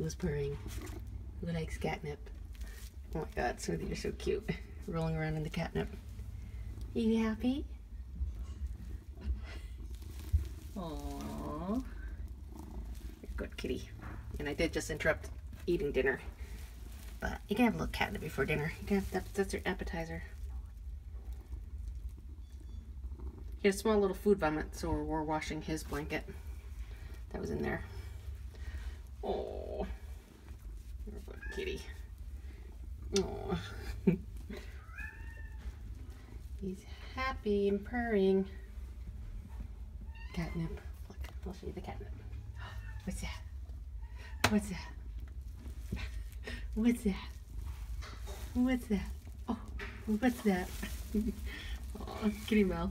Who's purring? Who likes catnip? Oh my god, Smoothie, you're so cute. Rolling around in the catnip. Are You happy? Aww. You're good kitty. And I did just interrupt eating dinner. But you can have a little catnip before dinner. You can have that, that's your appetizer. He had a small little food vomit, so we're washing his blanket that was in there. Oh, you're a good kitty. Oh, he's happy and purring. Catnip. Look, I'll show you the catnip. What's that? What's that? What's that? What's that? Oh, what's that? oh, kitty mouth.